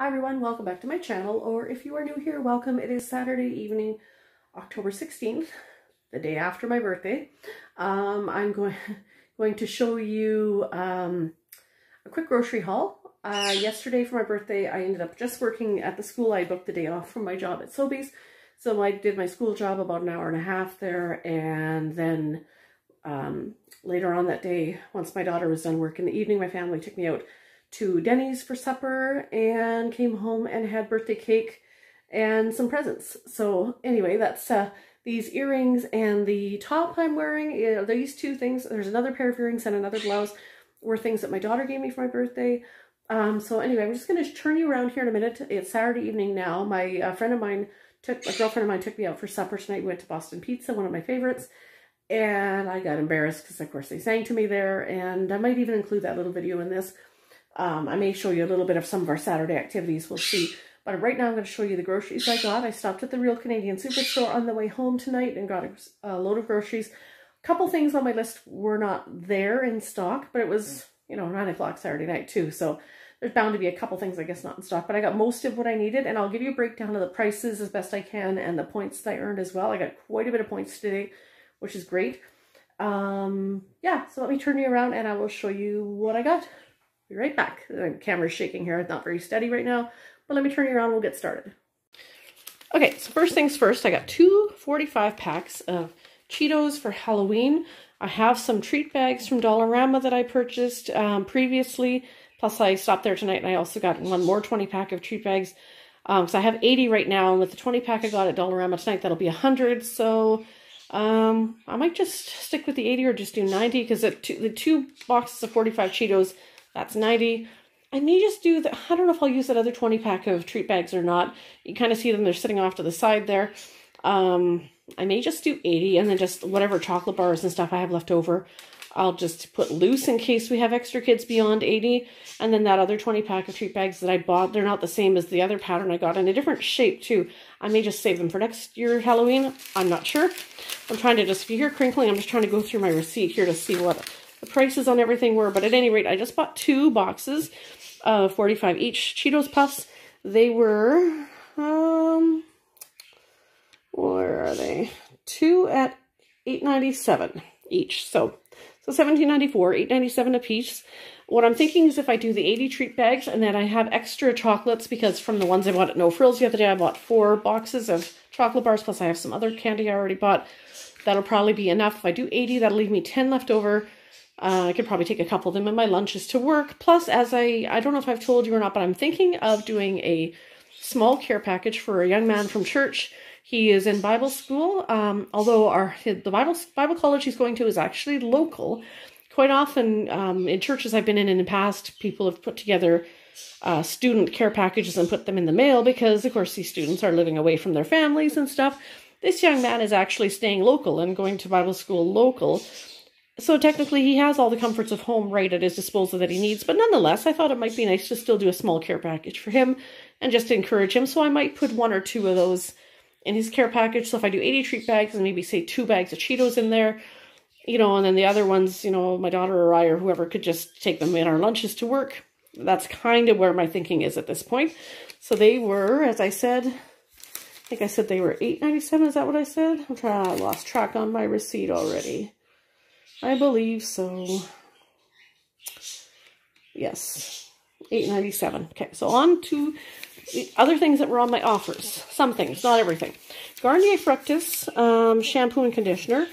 Hi everyone, welcome back to my channel, or if you are new here, welcome. It is Saturday evening, October 16th, the day after my birthday. Um, I'm going, going to show you um, a quick grocery haul. Uh, yesterday for my birthday, I ended up just working at the school. I booked the day off from my job at Sobeys. So I did my school job about an hour and a half there, and then um, later on that day, once my daughter was done work in the evening, my family took me out to Denny's for supper and came home and had birthday cake and some presents. So anyway, that's uh, these earrings and the top I'm wearing. You know, these two things, there's another pair of earrings and another blouse were things that my daughter gave me for my birthday. Um, so anyway, I'm just going to turn you around here in a minute. It's Saturday evening now. My uh, friend of mine took, a girlfriend of mine took me out for supper tonight. We went to Boston Pizza, one of my favorites. And I got embarrassed because, of course, they sang to me there. And I might even include that little video in this. Um, I may show you a little bit of some of our Saturday activities. We'll see. But right now I'm going to show you the groceries I got. I stopped at the Real Canadian Superstore on the way home tonight and got a, a load of groceries. A couple things on my list were not there in stock, but it was, you know, 9 o'clock Saturday night too. So there's bound to be a couple things, I guess, not in stock. But I got most of what I needed, and I'll give you a breakdown of the prices as best I can and the points that I earned as well. I got quite a bit of points today, which is great. Um, yeah, so let me turn you around and I will show you what I got. Be right back. The camera's shaking here. It's not very steady right now. But let me turn you around we'll get started. Okay, so first things first, I got two 45 packs of Cheetos for Halloween. I have some treat bags from Dollarama that I purchased um, previously. Plus, I stopped there tonight and I also got one more 20 pack of treat bags. Um, so I have 80 right now, and with the 20 pack I got at Dollarama tonight, that'll be 100. So um, I might just stick with the 80 or just do 90 because the two boxes of 45 Cheetos that's 90. I may just do the, I don't know if I'll use that other 20 pack of treat bags or not. You kind of see them, they're sitting off to the side there. Um, I may just do 80 and then just whatever chocolate bars and stuff I have left over, I'll just put loose in case we have extra kids beyond 80. And then that other 20 pack of treat bags that I bought, they're not the same as the other pattern I got in a different shape too. I may just save them for next year Halloween. I'm not sure. I'm trying to just, if you hear crinkling, I'm just trying to go through my receipt here to see what the prices on everything were. But at any rate, I just bought two boxes of 45 each Cheetos Puffs. They were, um, where are they? Two at 8.97 each. So, so 17.94, 8.97 a piece. What I'm thinking is if I do the 80 treat bags and then I have extra chocolates because from the ones I bought at No Frills the other day, I bought four boxes of chocolate bars plus I have some other candy I already bought. That'll probably be enough. If I do 80, that'll leave me 10 left over uh, I could probably take a couple of them in my lunches to work. Plus, as I, I don't know if I've told you or not, but I'm thinking of doing a small care package for a young man from church. He is in Bible school, um, although our the Bible Bible college he's going to is actually local. Quite often um, in churches I've been in in the past, people have put together uh, student care packages and put them in the mail because, of course, these students are living away from their families and stuff. This young man is actually staying local and going to Bible school local. So technically, he has all the comforts of home right at his disposal that he needs. But nonetheless, I thought it might be nice to still do a small care package for him and just encourage him. So I might put one or two of those in his care package. So if I do 80 treat bags and maybe say two bags of Cheetos in there, you know, and then the other ones, you know, my daughter or I or whoever could just take them in our lunches to work. That's kind of where my thinking is at this point. So they were, as I said, I think I said they were 8.97. Is that what I said? I'm trying, I lost track on my receipt already. I believe so. Yes, eight ninety seven. Okay, so on to other things that were on my offers. Some things, not everything. Garnier Fructis um, shampoo and conditioner.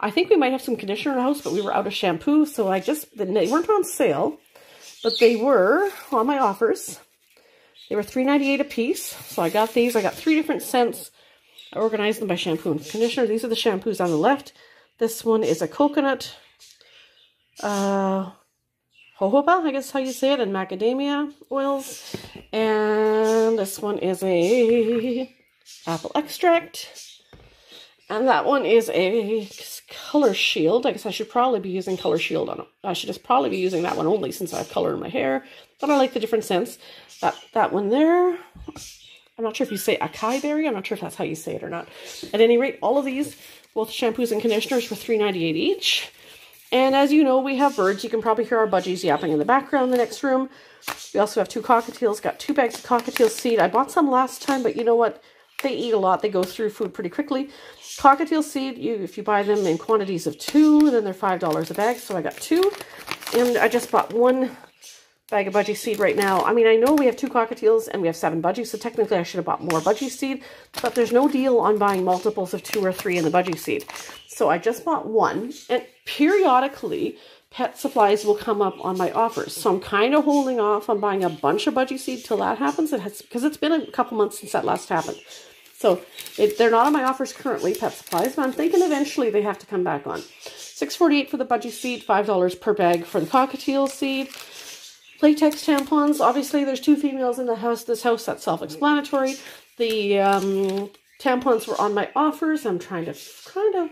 I think we might have some conditioner in the house, but we were out of shampoo, so I just, they weren't on sale, but they were on my offers. They were three ninety eight a piece, so I got these. I got three different scents. I organized them by shampoo and conditioner. These are the shampoos on the left. This one is a coconut uh, jojoba, I guess how you say it, and macadamia oils. And this one is a apple extract. And that one is a color shield. I guess I should probably be using color shield on it. I should just probably be using that one only since I have color in my hair. But I like the different scents. That, that one there. I'm not sure if you say acai berry. I'm not sure if that's how you say it or not. At any rate, all of these both shampoos and conditioners for $3.98 each. And as you know, we have birds. You can probably hear our budgies yapping in the background in the next room. We also have two cockatiels. Got two bags of cockatiel seed. I bought some last time, but you know what? They eat a lot. They go through food pretty quickly. Cockatiel seed, you if you buy them in quantities of two, then they're $5 a bag. So I got two. And I just bought one bag of budgie seed right now. I mean, I know we have two cockatiels and we have seven budgies, so technically I should have bought more budgie seed, but there's no deal on buying multiples of two or three in the budgie seed. So I just bought one, and periodically pet supplies will come up on my offers. So I'm kind of holding off on buying a bunch of budgie seed till that happens. It has because it's been a couple months since that last happened. So it, they're not on my offers currently, pet supplies, but I'm thinking eventually they have to come back on. Six forty eight for the budgie seed, $5 per bag for the cockatiel seed. Playtex tampons. Obviously, there's two females in the house. This house, that's self-explanatory. The um, tampons were on my offers. I'm trying to kind of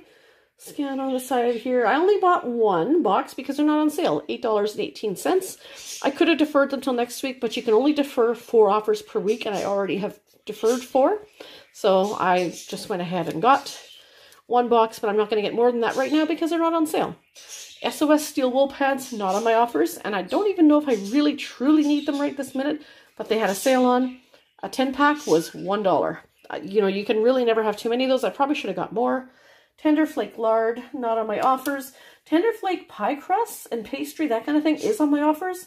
scan on the side here. I only bought one box because they're not on sale. $8.18. I could have deferred them till next week, but you can only defer four offers per week, and I already have deferred four. So I just went ahead and got one box, but I'm not going to get more than that right now because they're not on sale. SOS steel wool pads, not on my offers, and I don't even know if I really truly need them right this minute, but they had a sale on. A 10 pack was $1. Uh, you know, you can really never have too many of those. I probably should have got more. Tenderflake lard, not on my offers. Tenderflake pie crusts and pastry, that kind of thing is on my offers.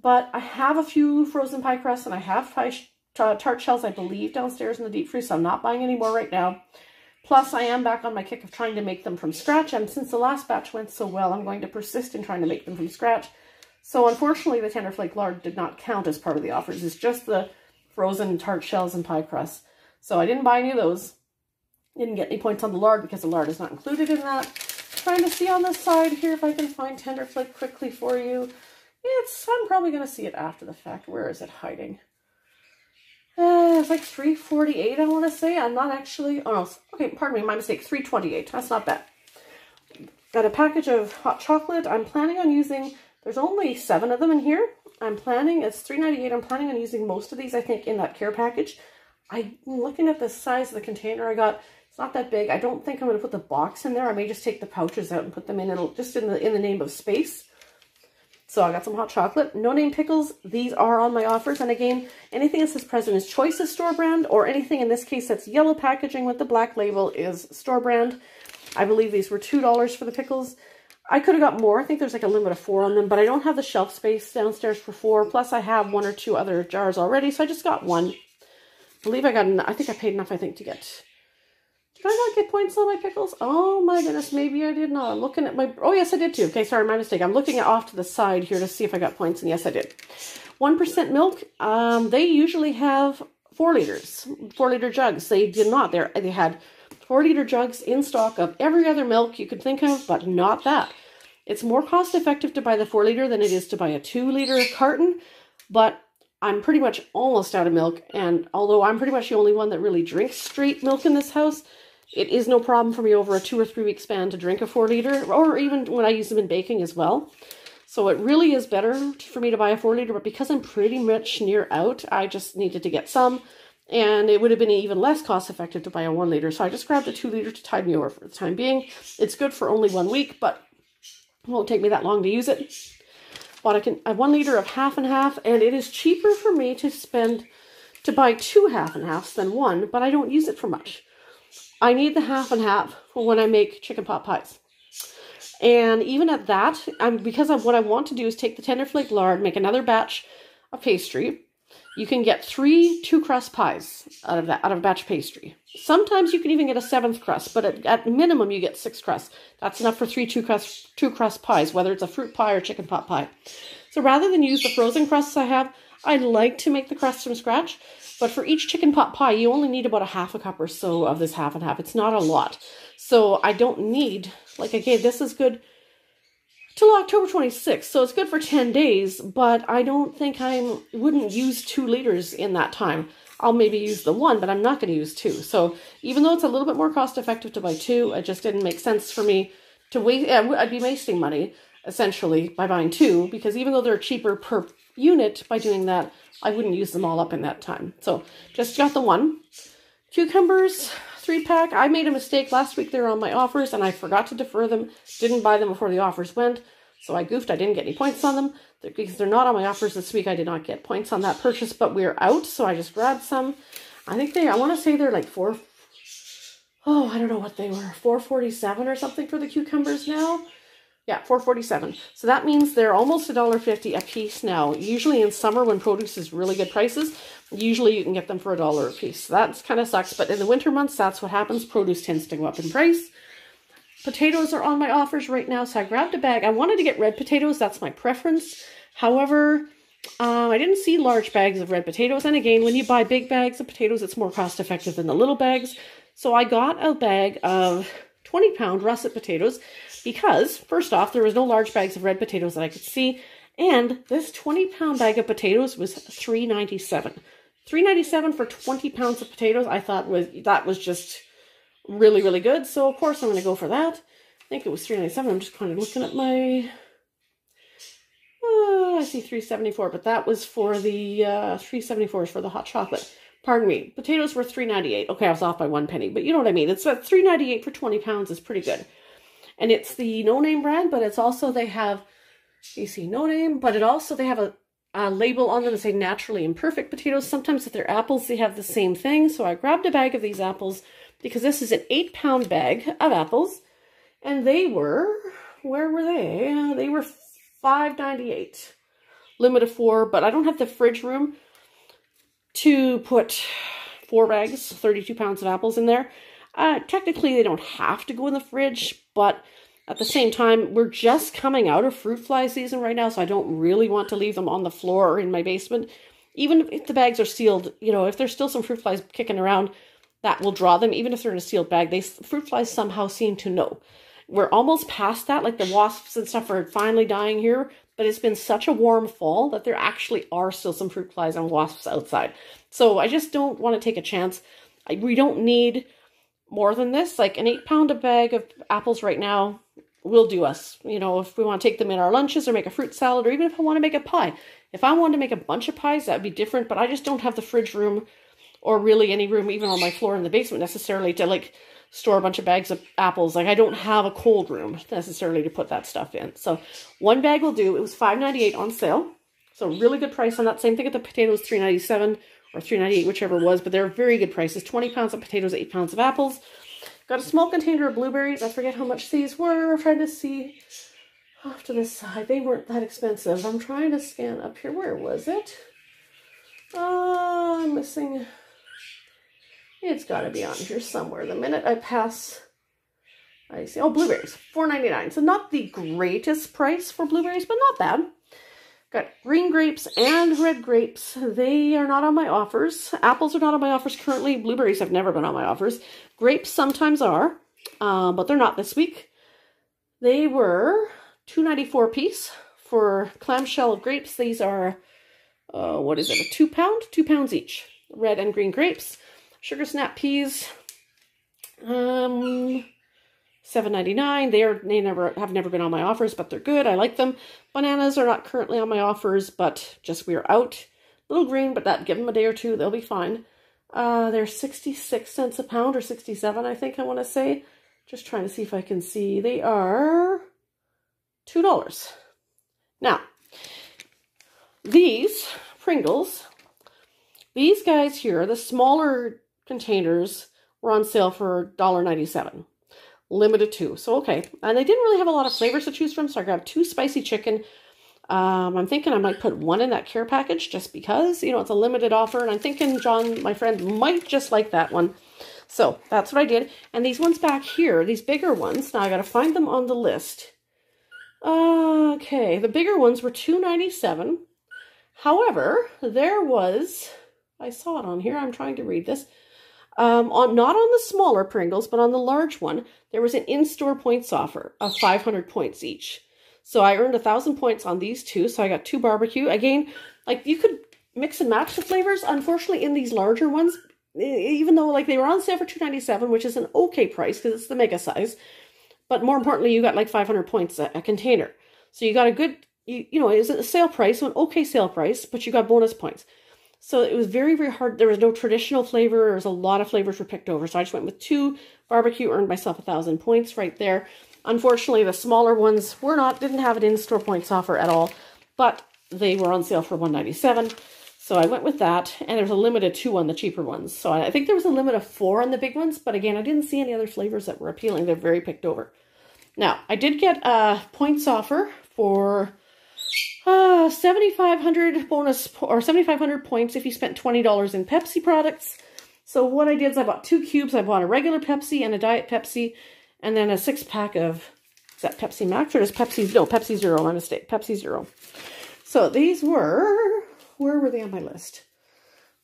But I have a few frozen pie crusts and I have pie tart shells, I believe, downstairs in the deep freeze, so I'm not buying any more right now. Plus, I am back on my kick of trying to make them from scratch, and since the last batch went so well, I'm going to persist in trying to make them from scratch. So unfortunately, the Tenderflake lard did not count as part of the offers. It's just the frozen tart shells and pie crust. So I didn't buy any of those. Didn't get any points on the lard because the lard is not included in that. Trying to see on the side here if I can find Tenderflake quickly for you. It's, I'm probably going to see it after the fact. Where is it hiding? It's like 348, I want to say. I'm not actually... Oh, no. Okay, pardon me. My mistake. 328. That's not bad. Got a package of hot chocolate. I'm planning on using... There's only seven of them in here. I'm planning... It's 398. I'm planning on using most of these, I think, in that care package. I'm looking at the size of the container I got. It's not that big. I don't think I'm going to put the box in there. I may just take the pouches out and put them in, It'll, just in the in the name of space. So I got some hot chocolate. No name pickles. These are on my offers. And again, anything that says President's Choice is store brand or anything in this case that's yellow packaging with the black label is store brand. I believe these were $2 for the pickles. I could have got more. I think there's like a limit of four on them, but I don't have the shelf space downstairs for four. Plus I have one or two other jars already, so I just got one. I believe I got, enough. I think I paid enough, I think, to get did I not get points on my pickles? Oh my goodness, maybe I did not. I'm looking at my, oh yes I did too. Okay, sorry, my mistake. I'm looking off to the side here to see if I got points, and yes I did. 1% milk, um, they usually have 4 liters, 4 liter jugs. They did not. They're, they had 4 liter jugs in stock of every other milk you could think of, but not that. It's more cost effective to buy the 4 liter than it is to buy a 2 liter carton, but I'm pretty much almost out of milk, and although I'm pretty much the only one that really drinks straight milk in this house, it is no problem for me over a two or three week span to drink a four liter, or even when I use them in baking as well. So it really is better for me to buy a four liter, but because I'm pretty much near out, I just needed to get some. And it would have been even less cost effective to buy a one liter. So I just grabbed a two liter to tide me over for the time being. It's good for only one week, but it won't take me that long to use it. Bought a, a one liter of half and half, and it is cheaper for me to spend to buy two half and halves than one, but I don't use it for much. I need the half and half for when I make chicken pot pies. And even at that, I'm, because of what I want to do is take the Tenderflake lard, make another batch of pastry. You can get three two crust pies out of that out of a batch of pastry. Sometimes you can even get a seventh crust, but at, at minimum you get six crusts. That's enough for three two crust two crust pies, whether it's a fruit pie or chicken pot pie. So rather than use the frozen crusts I have, I'd like to make the crust from scratch. But for each chicken pot pie, you only need about a half a cup or so of this half and half. It's not a lot. So I don't need, like again, this is good till October 26th. So it's good for 10 days, but I don't think I wouldn't use two liters in that time. I'll maybe use the one, but I'm not going to use two. So even though it's a little bit more cost effective to buy two, it just didn't make sense for me to waste. I'd be wasting money essentially by buying two because even though they're cheaper per unit by doing that, I wouldn't use them all up in that time. So just got the one. Cucumbers, three pack. I made a mistake last week. They were on my offers and I forgot to defer them. Didn't buy them before the offers went. So I goofed. I didn't get any points on them. Because they're not on my offers this week, I did not get points on that purchase, but we're out. So I just grabbed some. I think they, I want to say they're like four, oh, I don't know what they were, 447 or something for the cucumbers now. Yeah, 447. So that means they're almost a dollar fifty a piece now. Usually in summer when produce is really good prices, usually you can get them for a dollar a piece. So that's kind of sucks. But in the winter months, that's what happens. Produce tends to go up in price. Potatoes are on my offers right now, so I grabbed a bag. I wanted to get red potatoes. That's my preference. However, um, I didn't see large bags of red potatoes. And again, when you buy big bags of potatoes, it's more cost effective than the little bags. So I got a bag of 20 pound russet potatoes because first off, there was no large bags of red potatoes that I could see. And this 20 pound bag of potatoes was 3.97. 3.97 for 20 pounds of potatoes. I thought was that was just really, really good. So of course I'm going to go for that. I think it was 3.97. I'm just kind of looking at my Oh, I see 374, but that was for the uh, 374 is for the hot chocolate. Pardon me. Potatoes were 398. Okay, I was off by one penny, but you know what I mean. It's about 398 for 20 pounds is pretty good. And it's the no name brand, but it's also they have you see no name, but it also they have a, a label on them that say naturally imperfect potatoes. Sometimes if they're apples, they have the same thing. So I grabbed a bag of these apples because this is an eight pound bag of apples. And they were, where were they? They were 5.98 limit of four, but I don't have the fridge room to put four bags, 32 pounds of apples in there. Uh, technically, they don't have to go in the fridge, but at the same time, we're just coming out of fruit fly season right now, so I don't really want to leave them on the floor or in my basement. Even if the bags are sealed, you know, if there's still some fruit flies kicking around, that will draw them. Even if they're in a sealed bag, they fruit flies somehow seem to know. We're almost past that, like the wasps and stuff are finally dying here, but it's been such a warm fall that there actually are still some fruit flies and wasps outside. So I just don't want to take a chance. We don't need more than this. Like an eight pound a bag of apples right now will do us. You know, if we want to take them in our lunches or make a fruit salad, or even if I want to make a pie. If I wanted to make a bunch of pies, that'd be different, but I just don't have the fridge room or really any room even on my floor in the basement necessarily to like store a bunch of bags of apples. Like I don't have a cold room necessarily to put that stuff in. So one bag will do. It was five ninety eight on sale. So really good price on that. Same thing with the potatoes, three ninety seven or three ninety eight, whichever it was. But they're very good prices. 20 pounds of potatoes, 8 pounds of apples. Got a small container of blueberries. I forget how much these were. I'm trying to see off to the side. They weren't that expensive. I'm trying to scan up here. Where was it? Uh, I'm missing it's got to be on here somewhere. The minute I pass, I see. Oh, blueberries, four ninety nine. So not the greatest price for blueberries, but not bad. Got green grapes and red grapes. They are not on my offers. Apples are not on my offers currently. Blueberries have never been on my offers. Grapes sometimes are, uh, but they're not this week. They were two ninety four piece for clamshell of grapes. These are, uh, what is it, a two pound? Two pounds each. Red and green grapes. Sugar Snap Peas, um, seven ninety nine. They are they never have never been on my offers, but they're good. I like them. Bananas are not currently on my offers, but just we are out. Little green, but that give them a day or two, they'll be fine. Uh, they're 66 cents a pound or 67, I think I want to say. Just trying to see if I can see. They are $2. Now, these Pringles, these guys here, the smaller containers were on sale for $1.97. Limited two. So, okay. And they didn't really have a lot of flavors to choose from, so I grabbed two spicy chicken. Um, I'm thinking I might put one in that care package just because, you know, it's a limited offer. And I'm thinking John, my friend, might just like that one. So that's what I did. And these ones back here, these bigger ones, now I got to find them on the list. Okay, the bigger ones were $2.97. However, there was, I saw it on here, I'm trying to read this. Um, on not on the smaller Pringles, but on the large one, there was an in-store points offer of 500 points each. So I earned a thousand points on these two. So I got two barbecue. Again, like you could mix and match the flavors. Unfortunately, in these larger ones, even though like they were on sale for 297, which is an okay price because it's the mega size. But more importantly, you got like 500 points a, a container. So you got a good, you, you know, it's a sale price, so an okay sale price, but you got bonus points. So it was very, very hard. There was no traditional flavor. There was a lot of flavors were picked over. So I just went with two barbecue, earned myself a thousand points right there. Unfortunately, the smaller ones were not, didn't have an in-store points offer at all, but they were on sale for 197 so I went with that, and there's a limit of two on the cheaper ones. So I think there was a limit of four on the big ones, but again, I didn't see any other flavors that were appealing. They're very picked over. Now, I did get a points offer for uh, 7,500 bonus, or 7,500 points if you spent $20 in Pepsi products. So what I did is I bought two cubes. I bought a regular Pepsi and a Diet Pepsi, and then a six-pack of, is that Pepsi Max or is Pepsi, no, Pepsi Zero, my mistake, Pepsi Zero. So these were where were they on my list?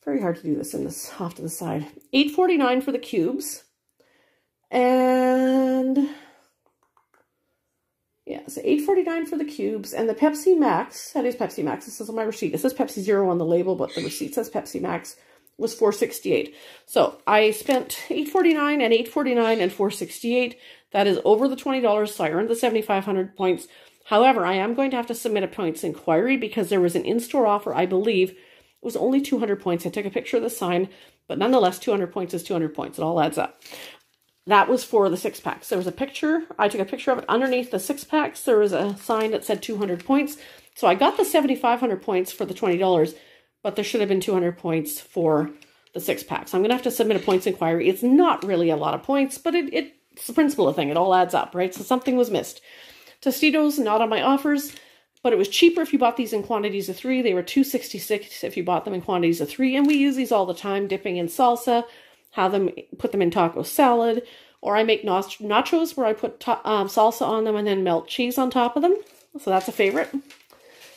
Very hard to do this in this off to the side. 8.49 for the cubes. And yeah, so 8.49 for the cubes. And the Pepsi Max, that is Pepsi Max. This is on my receipt. It says Pepsi Zero on the label, but the receipt says Pepsi Max was 468. So I spent 849 and 849 and 468. That is over the $20, so I earned the 7,500 points. However, I am going to have to submit a points inquiry because there was an in-store offer, I believe, it was only 200 points. I took a picture of the sign, but nonetheless, 200 points is 200 points. It all adds up. That was for the six packs. There was a picture. I took a picture of it underneath the six packs. There was a sign that said 200 points. So I got the 7,500 points for the $20, but there should have been 200 points for the six packs. I'm going to have to submit a points inquiry. It's not really a lot of points, but it, it, it's the principle of thing. It all adds up, right? So something was missed. Tostitos, not on my offers, but it was cheaper if you bought these in quantities of three. They were two sixty six if you bought them in quantities of three, and we use these all the time, dipping in salsa, have them put them in taco salad, or I make nachos where I put um, salsa on them and then melt cheese on top of them. So that's a favorite.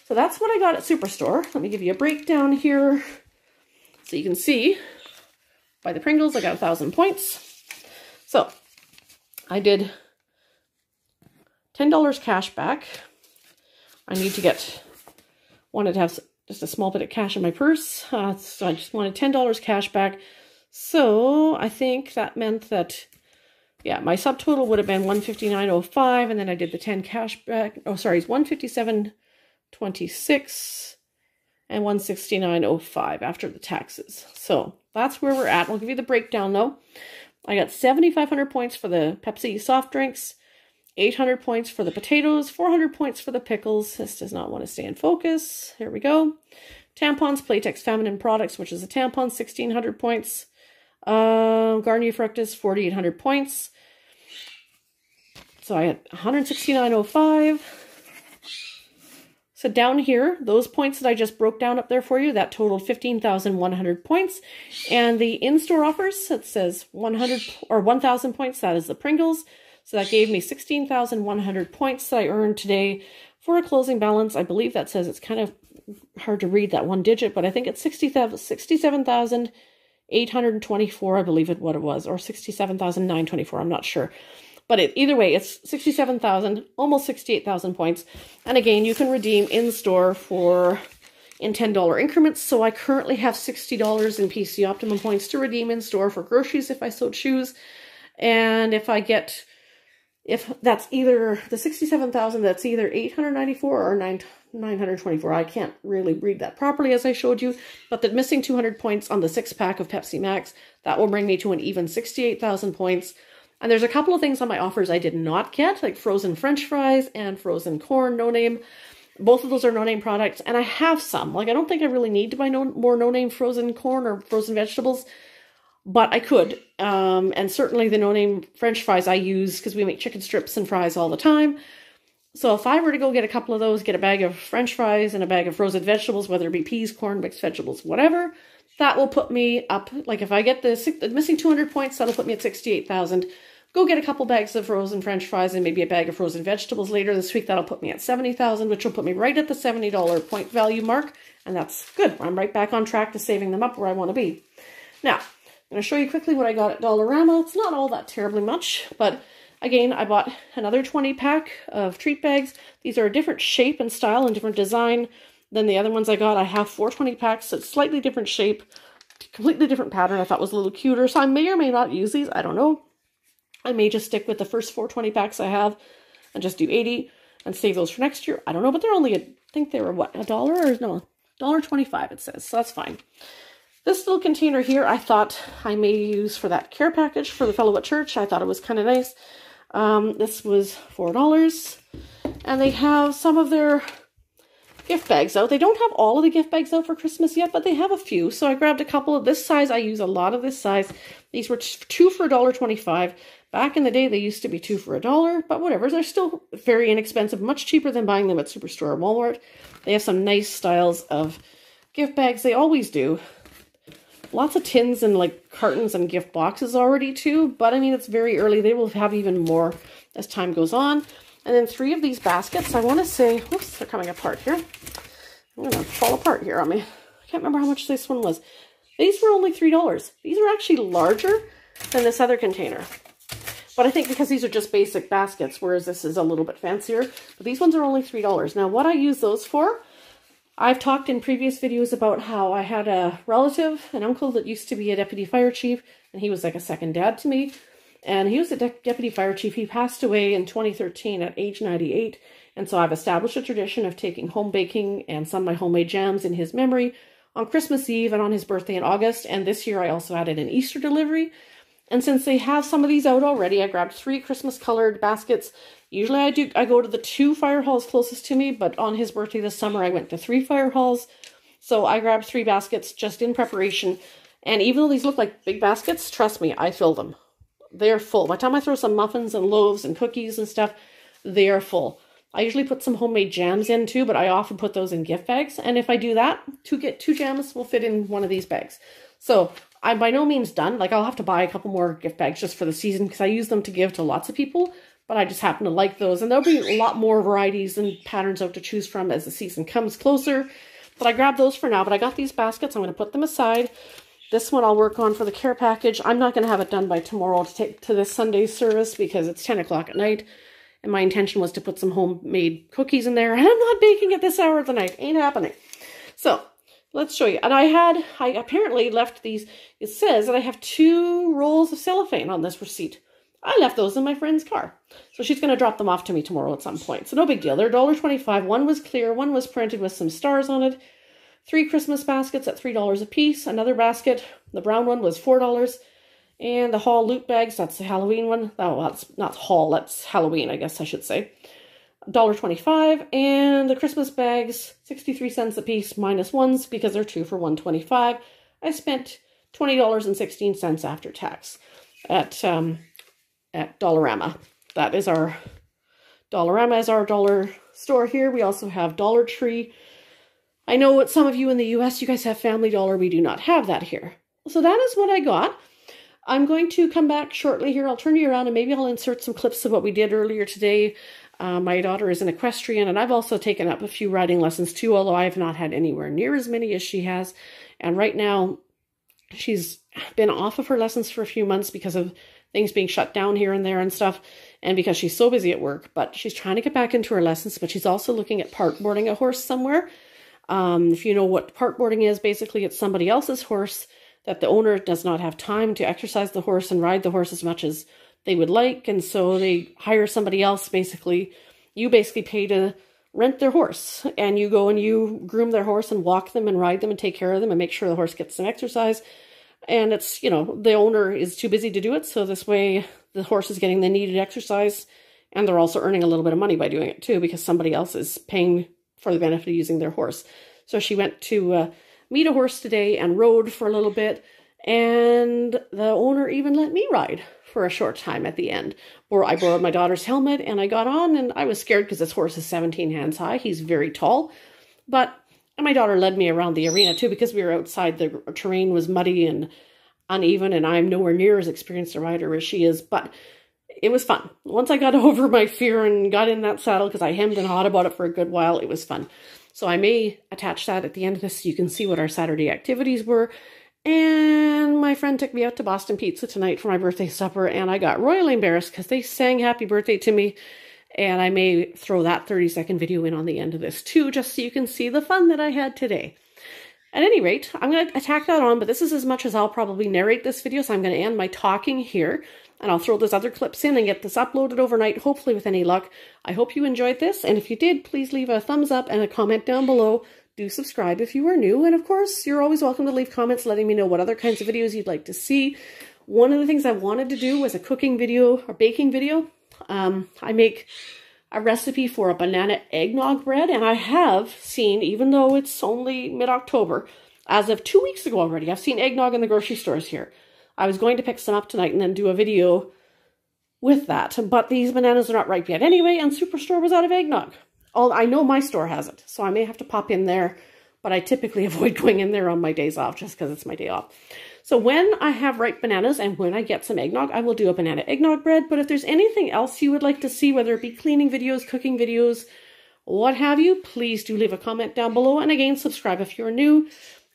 So that's what I got at Superstore. Let me give you a breakdown here. So you can see by the Pringles, I got a thousand points. So I did $10 cash back. I need to get, wanted to have just a small bit of cash in my purse. Uh, so I just wanted $10 cash back. So I think that meant that, yeah, my subtotal would have been 159.05 and then I did the 10 cash back. Oh, sorry, it's 157.26 and 169.05 after the taxes. So that's where we're at. I'll give you the breakdown though. I got 7,500 points for the Pepsi soft drinks, 800 points for the potatoes, 400 points for the pickles. This does not want to stay in focus. Here we go. Tampons, Playtex Feminine Products, which is a tampon, 1600 points. Uh, Garnier Fructis, 4800 points. So I had 169.05. So down here, those points that I just broke down up there for you, that totaled 15,100 points. And the in-store offers, it says 100 or 1,000 points, that is the Pringles. So that gave me 16,100 points that I earned today for a closing balance. I believe that says it's kind of hard to read that one digit, but I think it's 67,824, I believe it what it was, or 67,924, I'm not sure. But it, either way, it's 67,000, almost 68,000 points. And again, you can redeem in-store for in $10 increments. So I currently have $60 in PC Optimum points to redeem in store for groceries if I so choose. And if I get if that's either the 67,000, that's either 894 or 9, 924. I can't really read that properly as I showed you, but the missing 200 points on the six pack of Pepsi Max, that will bring me to an even 68,000 points. And there's a couple of things on my offers I did not get, like frozen french fries and frozen corn, no name. Both of those are no-name products, and I have some. Like, I don't think I really need to buy no, more no-name frozen corn or frozen vegetables but I could. Um, and certainly the no-name French fries I use because we make chicken strips and fries all the time. So if I were to go get a couple of those, get a bag of French fries and a bag of frozen vegetables, whether it be peas, corn, mixed vegetables, whatever, that will put me up. Like if I get the, the missing 200 points, that'll put me at 68,000. Go get a couple bags of frozen French fries and maybe a bag of frozen vegetables later this week. That'll put me at 70,000, which will put me right at the $70 point value mark. And that's good. I'm right back on track to saving them up where I want to be. Now, I'm going to show you quickly what I got at Dollarama. It's not all that terribly much, but again, I bought another 20 pack of treat bags. These are a different shape and style and different design than the other ones I got. I have four 20 packs, so it's slightly different shape, completely different pattern. I thought was a little cuter, so I may or may not use these. I don't know. I may just stick with the first four 20 packs I have and just do 80 and save those for next year. I don't know, but they're only, I think they were what, a dollar or no, $1.25 it says, so that's fine. This little container here I thought I may use for that care package for the fellow at church. I thought it was kind of nice. Um, this was $4. And they have some of their gift bags out. They don't have all of the gift bags out for Christmas yet, but they have a few. So I grabbed a couple of this size. I use a lot of this size. These were two for $1.25. Back in the day, they used to be two for a dollar, but whatever. They're still very inexpensive, much cheaper than buying them at Superstore or Walmart. They have some nice styles of gift bags. They always do. Lots of tins and like cartons and gift boxes already too, but I mean, it's very early. They will have even more as time goes on. And then three of these baskets, I want to say, whoops, they're coming apart here. I'm going to fall apart here on me. I can't remember how much this one was. These were only $3. These are actually larger than this other container. But I think because these are just basic baskets, whereas this is a little bit fancier. But these ones are only $3. Now, what I use those for, I've talked in previous videos about how I had a relative, an uncle that used to be a deputy fire chief, and he was like a second dad to me. And he was a de deputy fire chief. He passed away in 2013 at age 98. And so I've established a tradition of taking home baking and some of my homemade jams in his memory on Christmas Eve and on his birthday in August. And this year I also added an Easter delivery. And since they have some of these out already, I grabbed three Christmas colored baskets. Usually I do I go to the two fire halls closest to me, but on his birthday this summer I went to three fire halls. So I grabbed three baskets just in preparation. And even though these look like big baskets, trust me, I fill them. They're full. By the time I throw some muffins and loaves and cookies and stuff, they are full. I usually put some homemade jams in too, but I often put those in gift bags. And if I do that, two get two jams will fit in one of these bags. So I'm by no means done. Like I'll have to buy a couple more gift bags just for the season because I use them to give to lots of people. But I just happen to like those. And there'll be a lot more varieties and patterns out to choose from as the season comes closer. But I grabbed those for now. But I got these baskets. I'm going to put them aside. This one I'll work on for the care package. I'm not going to have it done by tomorrow to take to this Sunday service because it's 10 o'clock at night. And my intention was to put some homemade cookies in there. And I'm not baking at this hour of the night. Ain't happening. So let's show you. And I had, I apparently left these, it says that I have two rolls of cellophane on this receipt. I left those in my friend's car. So she's going to drop them off to me tomorrow at some point. So no big deal. They're $1.25. One was clear. One was printed with some stars on it. Three Christmas baskets at $3 a piece. Another basket, the brown one, was $4. And the haul loot bags, that's the Halloween one. Oh, well, that's not Hall, that's Halloween, I guess I should say. $1.25 and the Christmas bags 63 cents a piece minus ones because they're two for 125 I spent $20.16 after tax at um, at Dollarama. That is our Dollarama is our dollar store here. We also have Dollar Tree. I know what some of you in the US, you guys have Family Dollar. We do not have that here. So that is what I got. I'm going to come back shortly here. I'll turn you around and maybe I'll insert some clips of what we did earlier today uh, my daughter is an equestrian, and I've also taken up a few riding lessons too, although I have not had anywhere near as many as she has. And right now, she's been off of her lessons for a few months because of things being shut down here and there and stuff, and because she's so busy at work. But she's trying to get back into her lessons, but she's also looking at part boarding a horse somewhere. Um, if you know what part boarding is, basically it's somebody else's horse that the owner does not have time to exercise the horse and ride the horse as much as they would like. And so they hire somebody else basically. You basically pay to rent their horse and you go and you groom their horse and walk them and ride them and take care of them and make sure the horse gets some exercise. And it's, you know, the owner is too busy to do it. So this way the horse is getting the needed exercise and they're also earning a little bit of money by doing it too because somebody else is paying for the benefit of using their horse. So she went to uh, meet a horse today and rode for a little bit and the owner even let me ride for a short time at the end. Or I borrowed my daughter's helmet and I got on and I was scared because this horse is 17 hands high. He's very tall. But my daughter led me around the arena too because we were outside. The terrain was muddy and uneven and I'm nowhere near as experienced a rider as she is. But it was fun. Once I got over my fear and got in that saddle because I hemmed and hawed about it for a good while, it was fun. So I may attach that at the end of this so you can see what our Saturday activities were and my friend took me out to Boston Pizza tonight for my birthday supper, and I got royally embarrassed because they sang happy birthday to me. And I may throw that 30 second video in on the end of this too, just so you can see the fun that I had today. At any rate, I'm going to attack that on, but this is as much as I'll probably narrate this video, so I'm going to end my talking here, and I'll throw those other clips in and get this uploaded overnight, hopefully with any luck. I hope you enjoyed this, and if you did, please leave a thumbs up and a comment down below do subscribe if you are new. And of course, you're always welcome to leave comments letting me know what other kinds of videos you'd like to see. One of the things I wanted to do was a cooking video or baking video. Um, I make a recipe for a banana eggnog bread, and I have seen, even though it's only mid-October, as of two weeks ago already, I've seen eggnog in the grocery stores here. I was going to pick some up tonight and then do a video with that, but these bananas are not ripe yet anyway, and Superstore was out of eggnog. All I know my store has it, so I may have to pop in there, but I typically avoid going in there on my days off just because it's my day off. So when I have ripe bananas and when I get some eggnog, I will do a banana eggnog bread. But if there's anything else you would like to see, whether it be cleaning videos, cooking videos, what have you, please do leave a comment down below. And again, subscribe if you're new.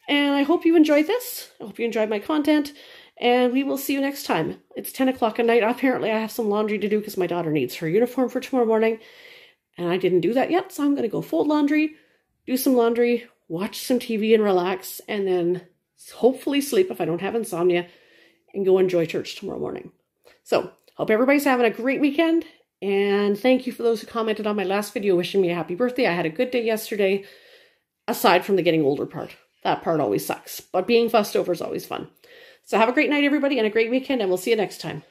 And I hope you enjoyed this. I hope you enjoyed my content. And we will see you next time. It's 10 o'clock at night. Apparently, I have some laundry to do because my daughter needs her uniform for tomorrow morning. And I didn't do that yet, so I'm going to go fold laundry, do some laundry, watch some TV and relax, and then hopefully sleep if I don't have insomnia, and go enjoy church tomorrow morning. So, hope everybody's having a great weekend. And thank you for those who commented on my last video wishing me a happy birthday. I had a good day yesterday, aside from the getting older part. That part always sucks, but being fussed over is always fun. So, have a great night, everybody, and a great weekend, and we'll see you next time.